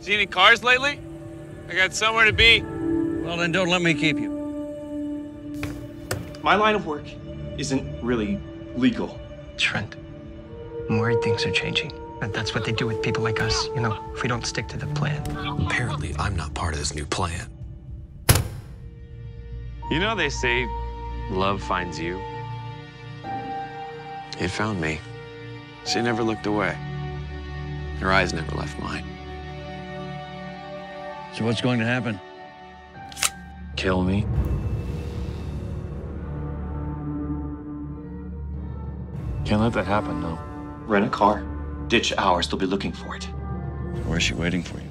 See any cars lately? I got somewhere to be. Well, then don't let me keep you. My line of work isn't really legal. Trent, I'm worried things are changing. But that's what they do with people like us, you know, if we don't stick to the plan. Apparently, I'm not part of this new plan. You know they say love finds you. It found me. She never looked away. Her eyes never left mine. So what's going to happen? Kill me? Can't let that happen, no. Rent a car, ditch ours, they'll be looking for it. Where's she waiting for you?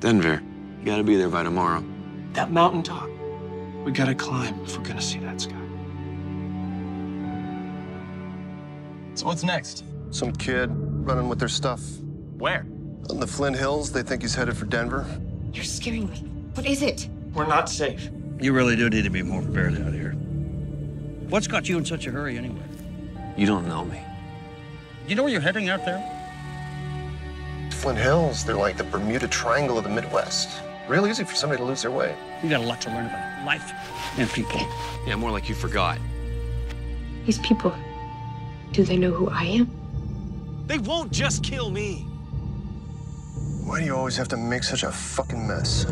Denver. You gotta be there by tomorrow. That mountaintop, we gotta climb if we're gonna see that sky. So what's next? Some kid running with their stuff. Where? On the Flint Hills, they think he's headed for Denver. You're scaring me. What is it? We're not safe. You really do need to be more prepared out here. What's got you in such a hurry anyway? You don't know me. You know where you're heading out there? Flint Hills, they're like the Bermuda Triangle of the Midwest. Real easy for somebody to lose their way. You got a lot to learn about life and people. Yeah, more like you forgot. These people, do they know who I am? They won't just kill me. Why do you always have to make such a fucking mess?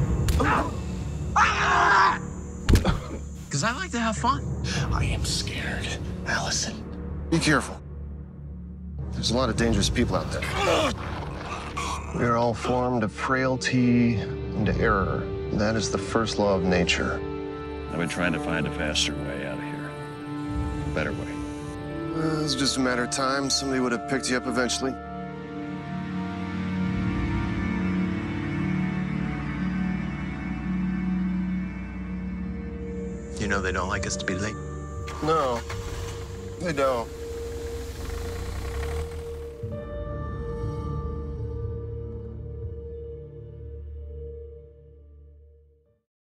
Because I like to have fun. I am scared. Allison. Be careful. There's a lot of dangerous people out there. We are all formed of frailty and error. That is the first law of nature. I've been trying to find a faster way out of here. A better way. Uh, it's just a matter of time. Somebody would have picked you up eventually. You know they don't like us to be late. No, they don't.